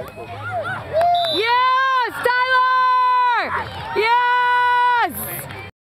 Yes, Tyler! Yes!